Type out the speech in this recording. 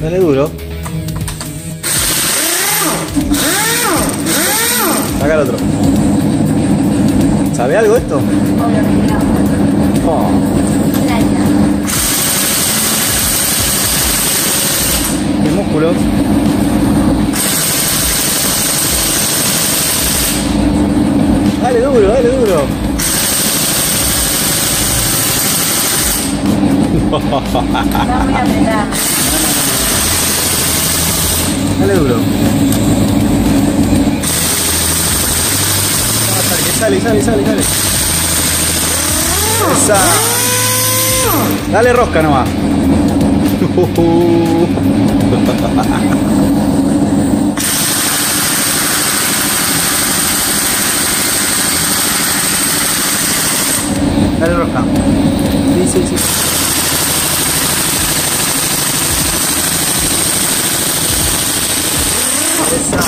Dale duro. Saca el otro. ¿Sabe algo esto? Oh. ¿Qué músculos? Dale duro, dale duro. Está muy apretada. Dale duro. Que sale, sale, sale, sale. Esa. Dale rosca nomás. Dale rosca. Sí, sí, sí. Esa.